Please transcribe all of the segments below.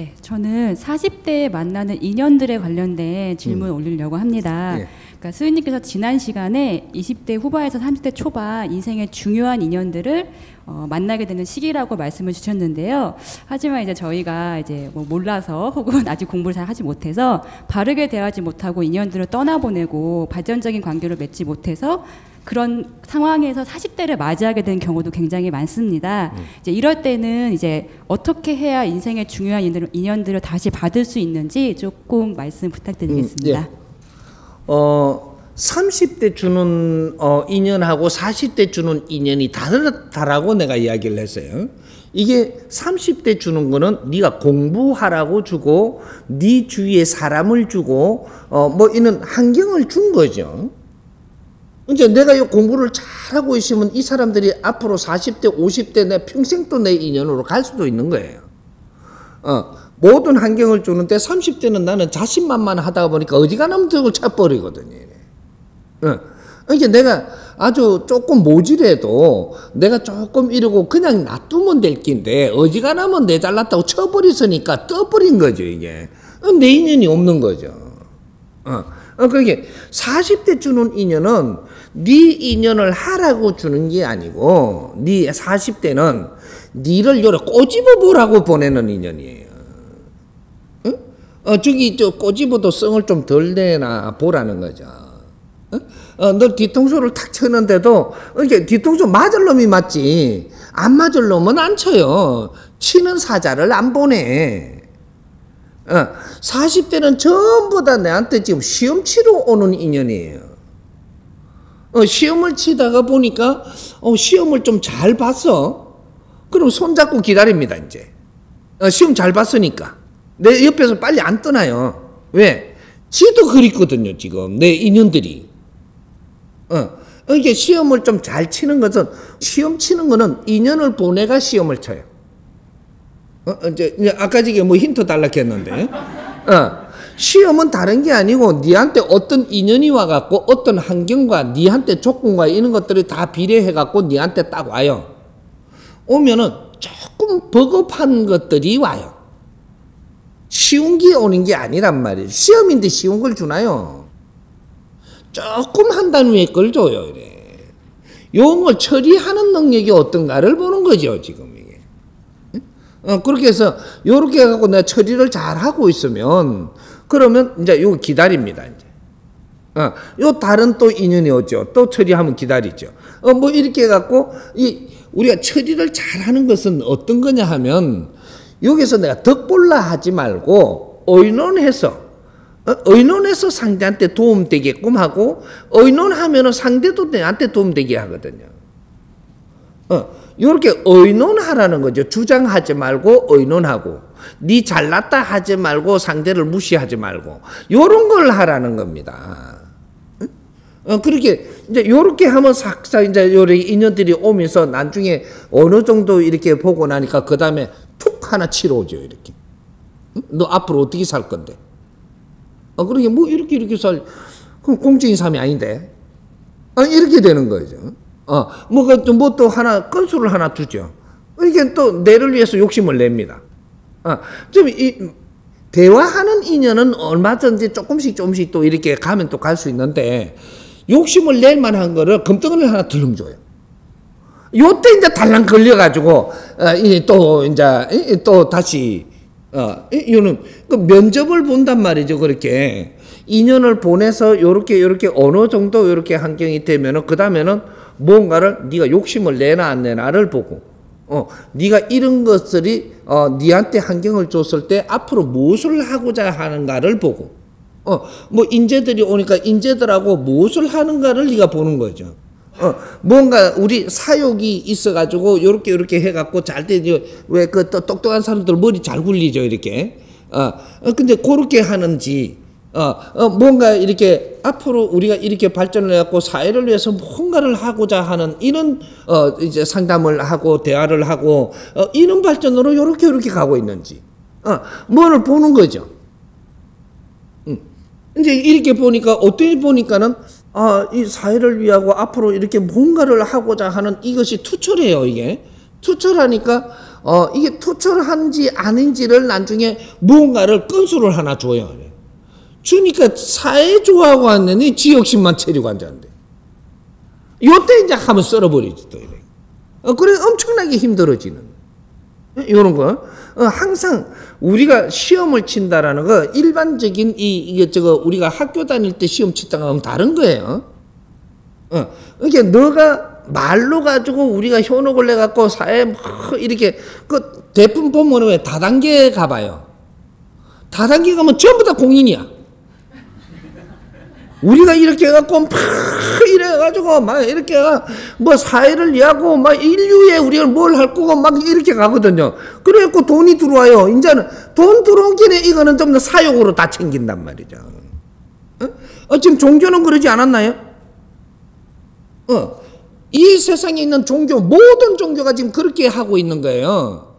네, 저는 40대에 만나는 인연들에 관련된 질문 을 올리려고 합니다. 예. 그러니까 스님께서 지난 시간에 20대 후반에서 30대 초반 인생의 중요한 인연들을 어, 만나게 되는 시기라고 말씀을 주셨는데요. 하지만 이제 저희가 이제 뭐 몰라서 혹은 아직 공부를 잘 하지 못해서 바르게 대하지 못하고 인연들을 떠나보내고 발전적인 관계를 맺지 못해서 그런 상황에서 40대를 맞이하게 되는 경우도 굉장히 많습니다. 이제 이럴 때는 이제 어떻게 해야 인생의 중요한 인연들을, 인연들을 다시 받을 수 있는지 조금 말씀 부탁드리겠습니다. 음, 예. 어, 30대 주는 어, 인연하고 40대 주는 인연이 다르다라고 내가 이야기를 했어요. 이게 30대 주는 거는 네가 공부하라고 주고 네 주위에 사람을 주고 어, 뭐 이런 환경을 준 거죠. 이제 내가 이 공부를 잘하고 있으면 이 사람들이 앞으로 40대, 50대 내 평생 또 내 인연으로 갈 수도 있는 거예요. 어, 모든 환경을 주는데 30대는 나는 자신만만 하다 보니까 어지간하면 득을 쳐버리거든요. 어. 이게 내가 아주 조금 모질해도 내가 조금 이러고 그냥 놔두면 될 낀데 어지간하면 내 잘났다고 쳐버리으니까 떠버린 거죠, 이게. 어, 내 인연이 없는 거죠. 어. 어, 그게 40대 주는 인연은 네 인연을 하라고 주는 게 아니고 네 40대는 니를 요래 꼬집어 보라고 보내는 인연이에요. 응? 어, 저기 저 꼬집어도 성을 좀 덜 내나 보라는 거죠. 응? 어, 너 뒤통수를 탁 쳤는데도 이게 뒤통수 맞을 놈이 맞지 안 맞을 놈은 안 쳐요. 치는 사자를 안 보내. 어, 40대는 전부 다 내한테 지금 시험 치러 오는 인연이에요. 어, 시험을 치다가 보니까 어, 시험을 좀 잘 봤어. 그럼 손잡고 기다립니다, 이제. 어, 시험 잘 봤으니까. 내 옆에서 빨리 안 떠나요. 왜? 지도 그립거든요, 지금. 내 인연들이. 어, 이게 시험을 좀 잘 치는 것은, 시험 치는 거는 인연을 보내가 시험을 쳐요. 어, 이제, 아까 저게 뭐 힌트 달라 했는데. 어, 시험은 다른 게 아니고, 니한테 어떤 인연이 와갖고, 어떤 환경과, 니한테 조건과 이런 것들이 다 비례해갖고, 니한테 딱 와요. 오면은 조금 버겁한 것들이 와요. 쉬운 게 오는 게 아니란 말이에요. 시험인데 쉬운 걸 주나요? 조금 한 단위의 걸 줘요. 이래. 용을 처리하는 능력이 어떤가를 보는 거죠, 지금. 어, 그렇게 해서 요렇게 해갖고 내가 처리를 잘 하고 있으면 그러면 이제 요 기다립니다, 이제. 어, 요 다른 또 인연이 오죠. 또 처리하면 기다리죠. 어, 뭐 이렇게 해갖고 이 우리가 처리를 잘 하는 것은 어떤 거냐 하면 여기서 내가 덕볼라 하지 말고 의논해서 어, 의논해서 상대한테 도움 되게끔 하고 의논하면 상대도 내한테 도움 되게 하거든요. 어, 이렇게 의논하라는 거죠. 주장하지 말고 의논하고 네 잘났다 하지 말고 상대를 무시하지 말고 이런 걸 하라는 겁니다. 어, 그렇게, 이제, 요렇게 하면 싹싹, 이제, 요렇게 인연들이 오면서 나중에 어느 정도 이렇게 보고 나니까, 그 다음에 툭 하나 치러 오죠, 이렇게. 응? 너 앞으로 어떻게 살 건데? 어, 그러게, 뭐, 이렇게, 이렇게 살, 그럼 공적인 삶이 아닌데? 어, 이렇게 되는 거죠. 어, 뭐가 또, 뭐 또 하나, 건수를 하나 두죠. 이게 또, 내를 위해서 욕심을 냅니다. 어, 좀, 이, 대화하는 인연은 얼마든지 조금씩 조금씩 또 이렇게 가면 또 갈 수 있는데, 욕심을 낼 만한 거를 금덩어리를 하나 들름줘요. 요때 이제 달랑 걸려가지고, 어, 또, 이제, 또 다시, 어, 이거는 그 면접을 본단 말이죠, 그렇게. 인연을 보내서 요렇게, 요렇게 어느 정도 요렇게 환경이 되면은, 그 다음에는 뭔가를 네가 욕심을 내나 안 내나를 보고, 어, 네가 이런 것들이, 어, 니한테 환경을 줬을 때 앞으로 무엇을 하고자 하는가를 보고, 어, 뭐 인재들이 오니까 인재들하고 무엇을 하는가를 네가 보는 거죠. 어, 뭔가 우리 사욕이 있어가지고 요렇게 요렇게 해갖고 잘 되죠. 왜그 똑똑한 사람들 머리 잘 굴리죠 이렇게. 어, 어 근데 그렇게 하는지. 어, 어, 뭔가 이렇게 앞으로 우리가 이렇게 발전을 해갖고 사회를 위해서 뭔가를 하고자 하는 이런 어 이제 상담을 하고 대화를 하고 어 이런 발전으로 요렇게 요렇게 가고 있는지 어 뭐를 보는 거죠. 이제 이렇게 보니까 어떻게 보니까는 아, 이 사회를 위하고 앞으로 이렇게 뭔가를 하고자 하는 이것이 투철해요, 이게. 투철하니까 어, 이게 투철한지 아닌지를 나중에 무언가를 건수를 하나 줘요. 주니까 사회조하고 왔느니 지역심만 채리고 앉았는데. 요때 이제 하면 썰어버리지 또 이래. 어, 그래 엄청나게 힘들어지는. 이런 거. 어, 항상 우리가 시험을 친다라는 거 일반적인 이 이게 저거 우리가 학교 다닐 때 시험 치다가 다른 거예요. 어, 이게 너가 말로 가지고 우리가 현혹을 내 갖고 사회 뭐 이렇게 그 대품 보면 왜 다단계 가봐요. 다단계 가면 전부 다 공인이야. 우리가 이렇게 해갖고 막 이래가지고 막 이렇게 뭐 사회를 위하고 막 인류에 우리가 뭘 할 거고 막 이렇게 가거든요. 그래갖고 돈이 들어와요. 이제는 돈 들어온 김에 이거는 좀 더 사용으로 다 챙긴단 말이죠. 어? 어, 지금 종교는 그러지 않았나요? 어, 이 세상에 있는 종교 모든 종교가 지금 그렇게 하고 있는 거예요.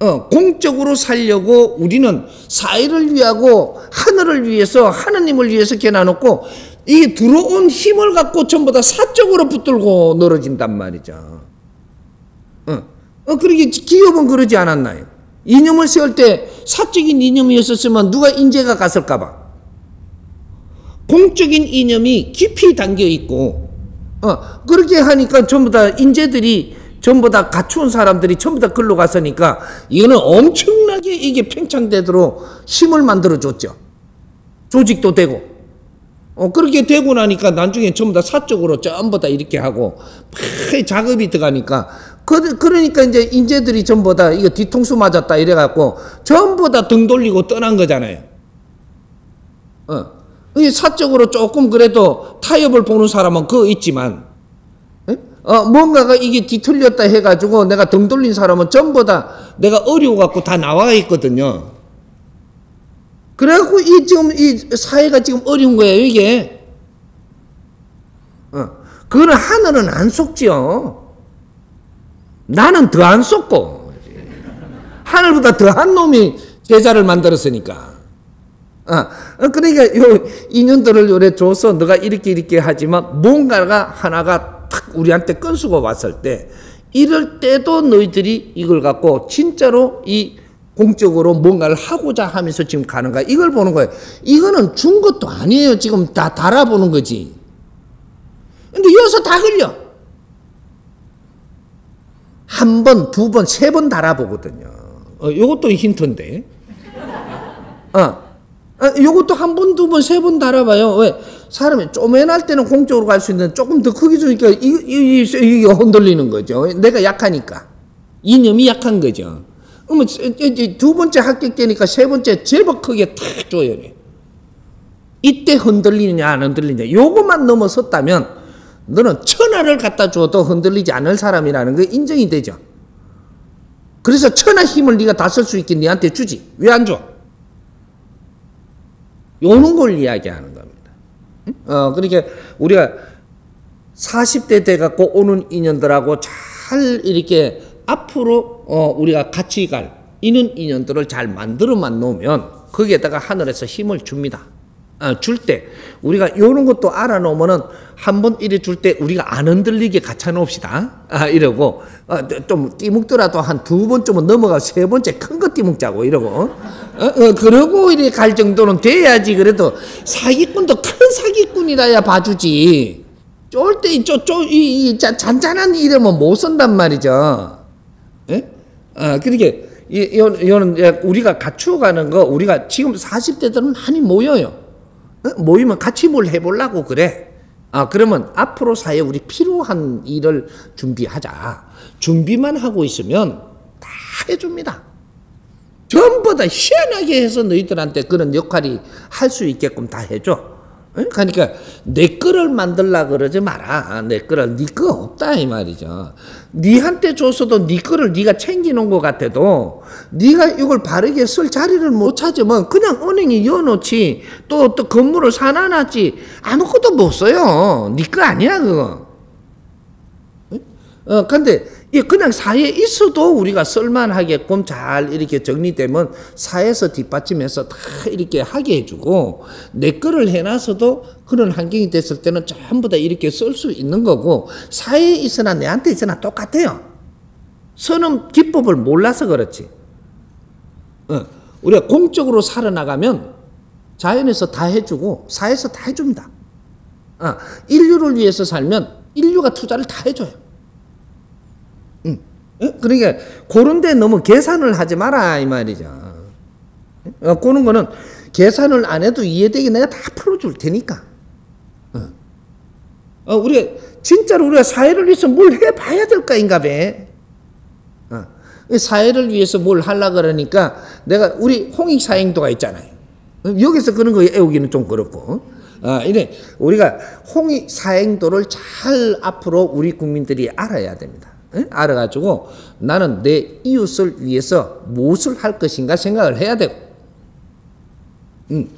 어, 공적으로 살려고 우리는 사회를 위하고 하늘을 위해서 하느님을 위해서 개나놓고 이 들어온 힘을 갖고 전부 다 사적으로 붙들고 늘어진단 말이죠. 어, 어 그러게 기업은 그러지 않았나요? 이념을 세울 때 사적인 이념이었었으면 누가 인재가 갔을까봐. 공적인 이념이 깊이 담겨 있고, 어, 그렇게 하니까 전부 다 인재들이 전부 다 갖춘 사람들이 전부 다 글로 갔으니까 이거는 엄청나게 이게 팽창되도록 힘을 만들어 줬죠. 조직도 되고. 어, 그렇게 되고 나니까 나중에 전부 다 사적으로 전부 다 이렇게 하고 막 작업이 들어가니까 그, 그러니까 이제 인재들이 전부 다 이거 뒤통수 맞았다 이래갖고 전부 다 등 돌리고 떠난 거잖아요. 어. 이 사적으로 조금 그래도 타협을 보는 사람은 그 있지만 어, 뭔가가 이게 뒤틀렸다 해가지고 내가 등 돌린 사람은 전부 다 내가 어려워갖고 다 나와 있거든요. 그래갖고 이 지금 이 사회가 지금 어려운 거예요, 이게. 어, 그거는 하늘은 안 속지요. 나는 더 안 속고. 하늘보다 더한 놈이 제자를 만들었으니까. 아, 그러니까 요 인연들을 요래 줘서 너가 이렇게 이렇게 하지만 뭔가가 하나가 탁 우리한테 건수가 왔을 때 이럴 때도 너희들이 이걸 갖고 진짜로 이 공적으로 뭔가를 하고자 하면서 지금 가는 거야. 이걸 보는 거예요. 이거는 준 것도 아니에요. 지금 다 달아보는 거지. 근데 여기서 다 걸려. 한 번, 두 번, 세 번 달아보거든요. 어, 요것도 힌트인데. 어. 아, 요것도 한 번, 두 번, 세 번 달아봐요. 왜? 사람이 쪼맨할 때는 공적으로 갈 수 있는데 조금 더 크게 주니까 이게, 이게 흔들리는 거죠. 내가 약하니까. 이념이 약한 거죠. 그러면 두 번째 합격되니까 세 번째 제법 크게 탁 줘요. 이때 흔들리느냐 안 흔들리느냐 요것만 넘어섰다면 너는 천하를 갖다 줘도 흔들리지 않을 사람이라는 게 인정이 되죠. 그래서 천하 힘을 네가 다 쓸 수 있게 네한테 주지. 왜 안 줘? 요런 걸 이야기하는. 어, 그러니까 우리가 40대 돼 갖고 오는 인연들하고 잘 이렇게 앞으로 어, 우리가 같이 갈 이런 인연들을 잘 만들어만 놓으면 거기에다가 하늘에서 힘을 줍니다. 어, 줄때 우리가 이런 것도 알아 놓으면은 한 번 이래 줄 때 우리가 안 흔들리게 갖춰 놓읍시다. 아, 이러고 어, 좀 띠묵더라도 한 두 번쯤은 넘어가 세 번째 큰 거 띠묵자고 이러고 어, 어, 그러고 이래 갈 정도는 돼야지 그래도 사기꾼도 큰 사기꾼이라야 봐주지. 쫄 때 쪼쪼이 잔잔한 이름은 못 쓴단 말이죠. 예? 아, 그러게 이거는 우리가 갖추어가는 거 우리가 지금 40대들은 많이 모여요. 어? 모이면 같이 뭘 해보려고 그래. 아, 그러면 앞으로 사회 우리 필요한 일을 준비하자. 준비만 하고 있으면 다 해줍니다. 전부 다 희한하게 해서 너희들한테 그런 역할이 할 수 있게끔 다 해줘. 그러니까 내 거를 만들라 그러지 마라. 내 거를 네거 없다 이 말이죠. 네한테 줬어도 네 거를 네가 챙기는 것 같아도 네가 이걸 바르게 쓸 자리를 못 찾으면 그냥 은행에 여놓지 또 또 건물을 사놔놨지 아무것도 못 써요. 네 거 아니야 그거. 어 근데 예, 그냥 사회에 있어도 우리가 쓸만하게끔 잘 이렇게 정리되면 사회에서 뒷받침해서 다 이렇게 하게 해주고 내 거를 해놔서도 그런 환경이 됐을 때는 전부 다 이렇게 쓸 수 있는 거고 사회에 있으나 내한테 있으나 똑같아요. 서는 기법을 몰라서 그렇지. 어, 우리가 공적으로 살아나가면 자연에서 다 해주고 사회에서 다 해줍니다. 어, 인류를 위해서 살면 인류가 투자를 다 해줘요. 응. 어? 그러니까 그런 데 너무 계산을 하지 마라 이 말이죠. 어, 그런 거는 계산을 안 해도 이해되게 내가 다 풀어줄 테니까. 어. 어, 우리 진짜로 우리가 사회를 위해서 뭘 해봐야 될까 인가 봐. 어. 이 사회를 위해서 뭘 하려 그러니까 내가 우리 홍익 사행도가 있잖아요. 어, 여기서 그런 거 애우기는 좀 그렇고. 아, 이래 우리가 홍익 사행도를 잘 앞으로 우리 국민들이 알아야 됩니다. 에? 알아가지고 나는 내 이웃을 위해서 무엇을 할 것인가 생각을 해야 되고, 음.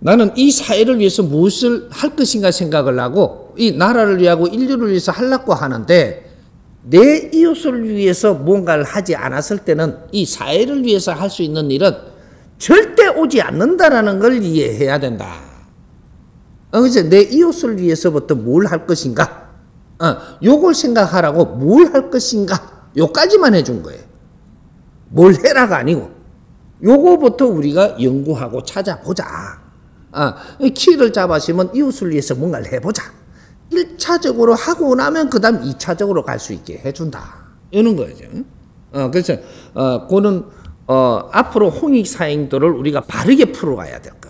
나는 이 사회를 위해서 무엇을 할 것인가 생각을 하고 이 나라를 위하고 인류를 위해서 하려고 하는데 내 이웃을 위해서 뭔가를 하지 않았을 때는 이 사회를 위해서 할 수 있는 일은 절대 오지 않는다라는 걸 이해해야 된다. 어, 그래서 내 이웃을 위해서부터 뭘 할 것인가? 어, 요걸 생각하라고 뭘 할 것인가? 요까지만 해준 거예요. 뭘 해라가 아니고 요거부터 우리가 연구하고 찾아보자. 아, 키를 잡아시면 이웃을 위해서 뭔가를 해보자. 1차적으로 하고 나면 그 다음 2차적으로 갈 수 있게 해준다. 이런 거죠. 어, 그래서, 어, 그는, 어, 앞으로 홍익사행도를 우리가 바르게 풀어가야 될 거예요.